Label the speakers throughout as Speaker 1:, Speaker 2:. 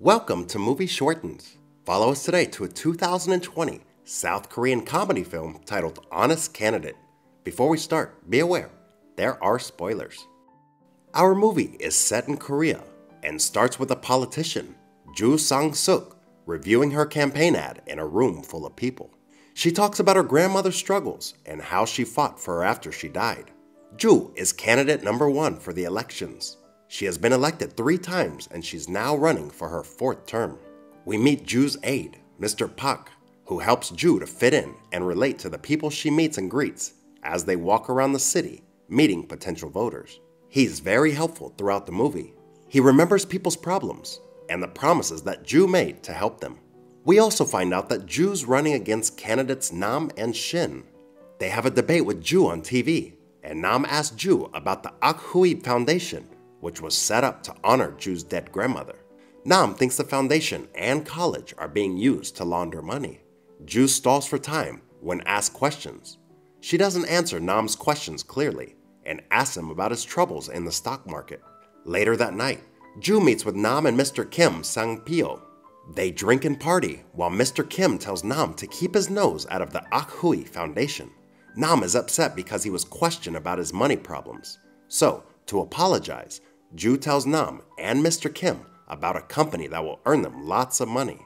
Speaker 1: Welcome to Movie Shortens. Follow us today to a 2020 South Korean comedy film titled Honest Candidate. Before we start, be aware there are spoilers. Our movie is set in Korea and starts with a politician, Ju Sang Suk, reviewing her campaign ad in a room full of people. She talks about her grandmother's struggles and how she fought for her after she died. Ju is candidate number one for the elections. She has been elected three times and she's now running for her fourth term. We meet Ju's aide, Mr. Pak, who helps Ju to fit in and relate to the people she meets and greets as they walk around the city meeting potential voters. He's very helpful throughout the movie. He remembers people's problems and the promises that Ju made to help them. We also find out that Ju's running against candidates Nam and Shin. They have a debate with Ju on TV, and Nam asks Ju about the Ok Hui Foundation which was set up to honor Ju's dead grandmother. Nam thinks the foundation and college are being used to launder money. Ju stalls for time when asked questions. She doesn't answer Nam's questions clearly and asks him about his troubles in the stock market. Later that night, Ju meets with Nam and Mr. Kim Sang Pyo. They drink and party while Mr. Kim tells Nam to keep his nose out of the Ok Hui Foundation. Nam is upset because he was questioned about his money problems. So, to apologize, Ju tells Nam and Mr. Kim about a company that will earn them lots of money.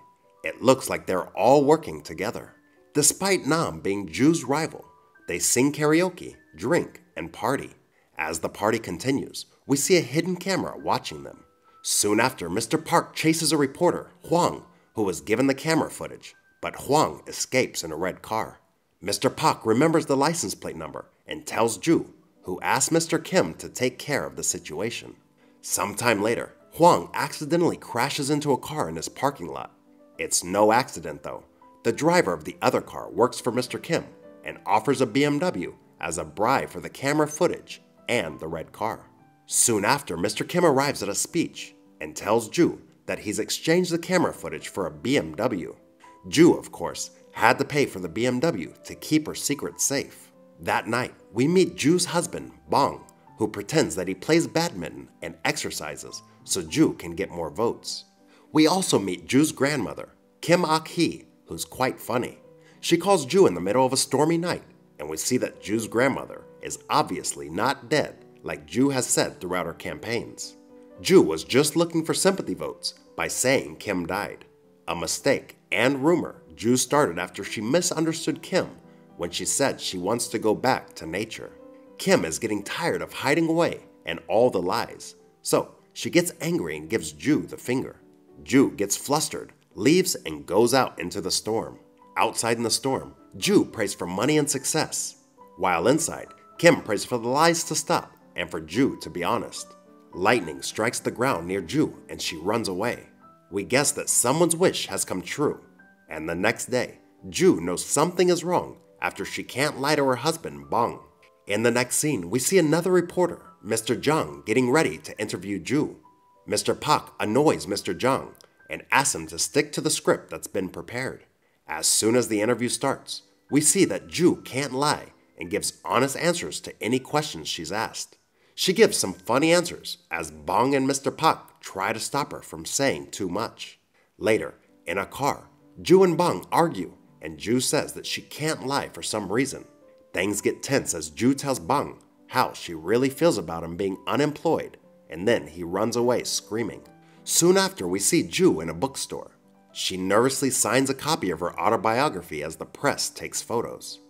Speaker 1: It looks like they're all working together. Despite Nam being Ju's rival, they sing karaoke, drink, and party. As the party continues, we see a hidden camera watching them. Soon after, Mr. Park chases a reporter, Huang, who was given the camera footage, but Huang escapes in a red car. Mr. Park remembers the license plate number and tells Ju, who asks Mr. Kim to take care of the situation. Sometime later, Huang accidentally crashes into a car in his parking lot. It's no accident though. The driver of the other car works for Mr. Kim and offers a BMW as a bribe for the camera footage and the red car. Soon after, Mr. Kim arrives at a speech and tells Ju that he's exchanged the camera footage for a BMW. Ju, of course, had to pay for the BMW to keep her secret safe. That night, we meet Ju's husband, Bong, who pretends that he plays badminton and exercises so Ju can get more votes. We also meet Ju's grandmother, Kim Ok Hee, who's quite funny. She calls Ju in the middle of a stormy night, and we see that Ju's grandmother is obviously not dead like Ju has said throughout her campaigns. Ju was just looking for sympathy votes by saying Kim died. A mistake and rumor Ju started after she misunderstood Kim when she said she wants to go back to nature. Kim is getting tired of hiding away and all the lies, so she gets angry and gives Ju the finger. Ju gets flustered, leaves, and goes out into the storm. Outside in the storm, Ju prays for money and success. While inside, Kim prays for the lies to stop and for Ju to be honest. Lightning strikes the ground near Ju and she runs away. We guess that someone's wish has come true, and the next day, Ju knows something is wrong after she can't lie to her husband, Bong. In the next scene, we see another reporter, Mr. Jung, getting ready to interview Ju. Mr. Pak annoys Mr. Jung and asks him to stick to the script that's been prepared. As soon as the interview starts, we see that Ju can't lie and gives honest answers to any questions she's asked. She gives some funny answers as Bong and Mr. Pak try to stop her from saying too much. Later, in a car, Ju and Bong argue, and Ju says that she can't lie for some reason. Things get tense as Ju tells Bang how she really feels about him being unemployed, and then he runs away screaming. Soon after, we see Ju in a bookstore. She nervously signs a copy of her autobiography as the press takes photos.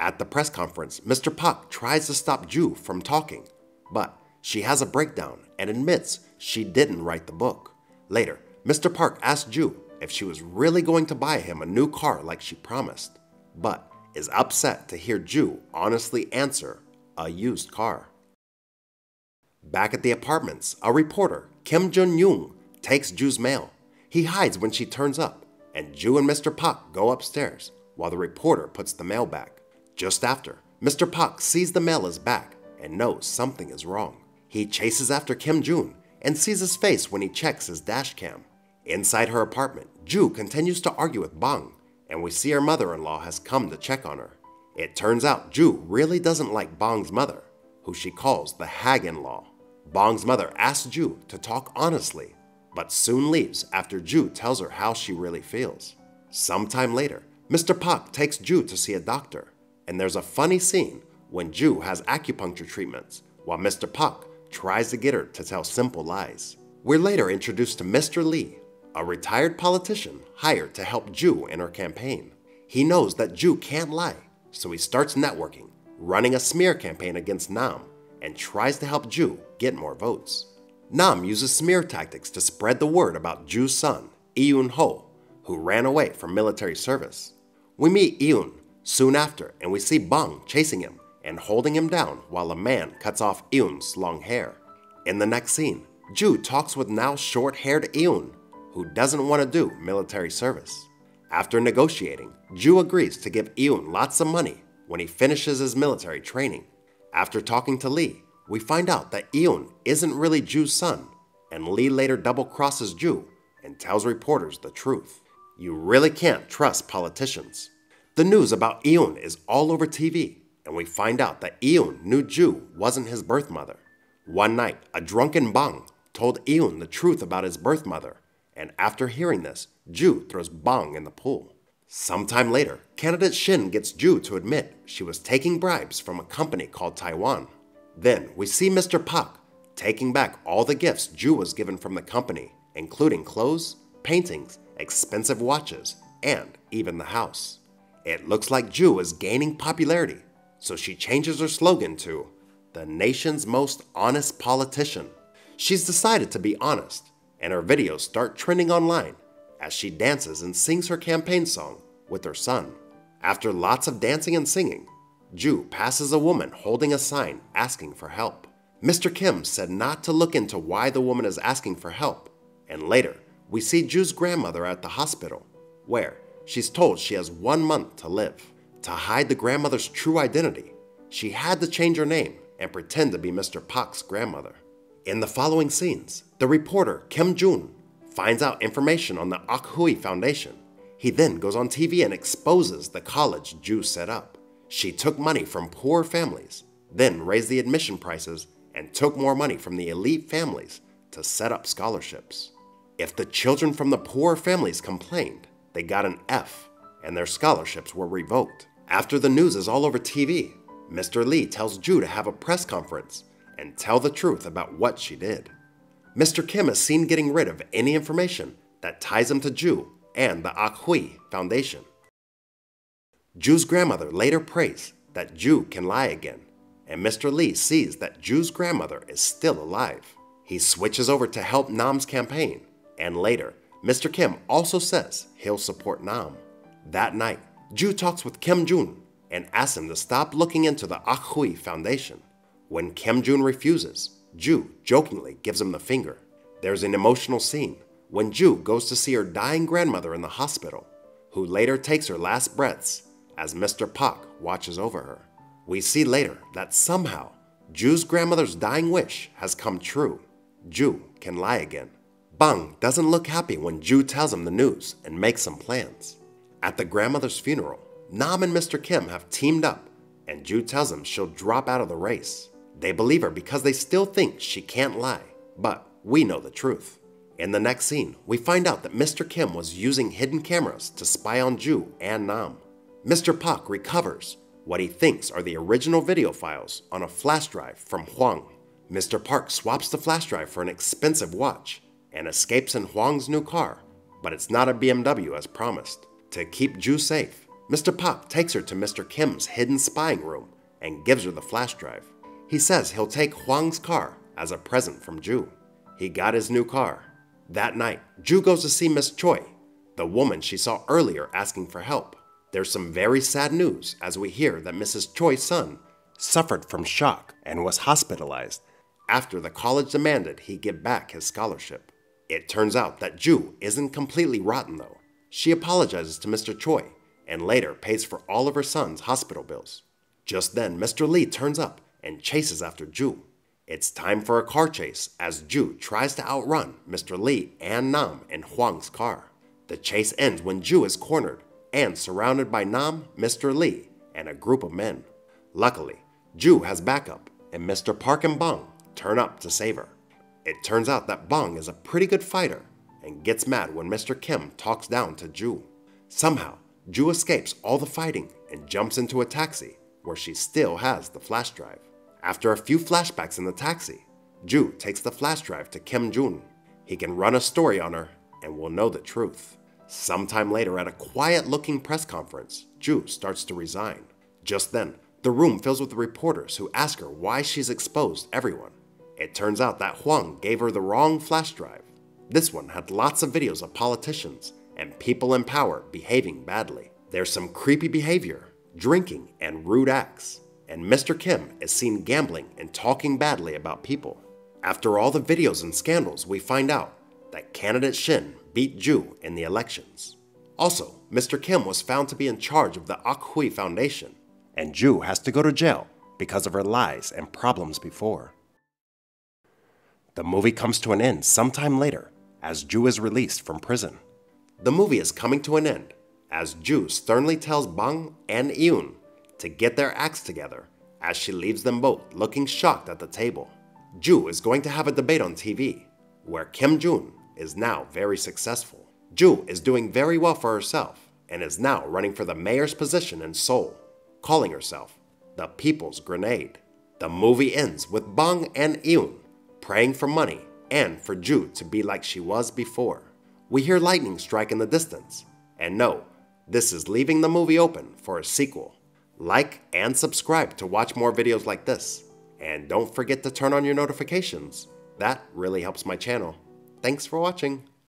Speaker 1: At the press conference, Mr. Pak tries to stop Ju from talking, but she has a breakdown and admits she didn't write the book. Later, Mr. Park asks Ju if she was really going to buy him a new car like she promised, but is upset to hear Ju honestly answer a used car. Back at the apartments, a reporter, Kim Jun Young, takes Ju's mail. He hides when she turns up, and Ju and Mr. Pak go upstairs while the reporter puts the mail back. Just after, Mr. Pak sees the mail is back and knows something is wrong. He chases after Kim Jun and sees his face when he checks his dash cam. Inside her apartment, Ju continues to argue with Bang and we see her mother in law has come to check on her. It turns out Ju really doesn't like Bong's mother, who she calls the hag in law. Bong's mother asks Ju to talk honestly, but soon leaves after Ju tells her how she really feels. Sometime later, Mr. Pak takes Ju to see a doctor, and there's a funny scene when Ju has acupuncture treatments while Mr. Pak tries to get her to tell simple lies. We're later introduced to Mr. Lee, a retired politician hired to help Ju in her campaign. He knows that Ju can't lie, so he starts networking, running a smear campaign against Nam, and tries to help Ju get more votes. Nam uses smear tactics to spread the word about Ju's son, Eun Ho, who ran away from military service. We meet Eun soon after, and we see Bang chasing him and holding him down while a man cuts off Eun's long hair. In the next scene, Ju talks with now short haired Eun, who doesn't want to do military service. After negotiating, Ju agrees to give Eun lots of money when he finishes his military training. After talking to Lee, we find out that Eun isn't really Ju's son, and Lee later double crosses Ju and tells reporters the truth. You really can't trust politicians. The news about Eun is all over TV, and we find out that Eun knew Ju wasn't his birth mother. One night, a drunken Bang told Eun the truth about his birth mother, and after hearing this, Ju throws Bang in the pool. Sometime later, candidate Shin gets Ju to admit she was taking bribes from a company called Taiwan. Then we see Mr. Pak taking back all the gifts Ju was given from the company, including clothes, paintings, expensive watches, and even the house. It looks like Ju is gaining popularity, so she changes her slogan to the nation's most honest politician. She's decided to be honest, and her videos start trending online as she dances and sings her campaign song with her son. After lots of dancing and singing, Ju passes a woman holding a sign asking for help. Mr. Kim said not to look into why the woman is asking for help, and later we see Ju's grandmother at the hospital, where she's told she has one month to live. To hide the grandmother's true identity, she had to change her name and pretend to be Mr. Pak's grandmother. In the following scenes, the reporter Kim Jun finds out information on the Ok Hui Foundation. He then goes on TV and exposes the college Ju set up. She took money from poor families, then raised the admission prices and took more money from the elite families to set up scholarships. If the children from the poor families complained, they got an F and their scholarships were revoked. After the news is all over TV, Mr. Lee tells Ju to have a press conference and tell the truth about what she did. Mr. Kim is seen getting rid of any information that ties him to Ju and the Ok Hui Foundation. Ju's grandmother later prays that Ju can lie again, and Mr. Lee sees that Ju's grandmother is still alive. He switches over to help Nam's campaign, and later, Mr. Kim also says he'll support Nam. That night, Ju talks with Kim Jun and asks him to stop looking into the Ok Hui Foundation. When Kim Jun refuses, Ju jokingly gives him the finger. There's an emotional scene when Ju goes to see her dying grandmother in the hospital, who later takes her last breaths as Mr. Pak watches over her. We see later that somehow Ju's grandmother's dying wish has come true. Ju can lie again. Bang doesn't look happy when Ju tells him the news and makes some plans. At the grandmother's funeral, Nam and Mr. Kim have teamed up, and Ju tells him she'll drop out of the race. They believe her because they still think she can't lie, but we know the truth. In the next scene, we find out that Mr. Kim was using hidden cameras to spy on Ju and Nam. Mr. Pak recovers what he thinks are the original video files on a flash drive from Huang. Mr. Park swaps the flash drive for an expensive watch and escapes in Huang's new car, but it's not a BMW as promised. To keep Ju safe, Mr. Pak takes her to Mr. Kim's hidden spying room and gives her the flash drive. He says he'll take Huang's car as a present from Ju. He got his new car. That night, Ju goes to see Miss Choi, the woman she saw earlier asking for help. There's some very sad news as we hear that Mrs. Choi's son suffered from shock and was hospitalized after the college demanded he give back his scholarship. It turns out that Ju isn't completely rotten though. She apologizes to Mr. Choi and later pays for all of her son's hospital bills. Just then, Mr. Lee turns up and chases after Ju. It's time for a car chase as Ju tries to outrun Mr. Lee and Nam in Huang's car. The chase ends when Ju is cornered and surrounded by Nam, Mr. Lee, and a group of men. Luckily, Ju has backup, and Mr. Park and Bong turn up to save her. It turns out that Bong is a pretty good fighter and gets mad when Mr. Kim talks down to Ju. Somehow, Ju escapes all the fighting and jumps into a taxi where she still has the flash drive. After a few flashbacks in the taxi, Ju takes the flash drive to Kim Jun. He can run a story on her and will know the truth. Sometime later at a quiet looking press conference, Ju starts to resign. Just then, the room fills with reporters who ask her why she's exposed everyone. It turns out that Huang gave her the wrong flash drive. This one had lots of videos of politicians and people in power behaving badly. There's some creepy behavior, drinking, and rude acts. And Mr. Kim is seen gambling and talking badly about people. After all the videos and scandals, we find out that candidate Shin beat Ju in the elections. Also, Mr. Kim was found to be in charge of the ah Akhui Foundation, and Ju has to go to jail because of her lies and problems before. The movie comes to an end sometime later as Ju is released from prison. The movie is coming to an end as Ju sternly tells Bang and Eun to get their acts together as she leaves them both looking shocked at the table. Ju is going to have a debate on TV, where Kim Jun is now very successful. Ju is doing very well for herself and is now running for the mayor's position in Seoul, calling herself the People's Grenade. The movie ends with Bang and Eun praying for money and for Ju to be like she was before. We hear lightning strike in the distance, and no, this is leaving the movie open for a sequel. Like and subscribe to watch more videos like this. And don't forget to turn on your notifications. That really helps my channel. Thanks for watching.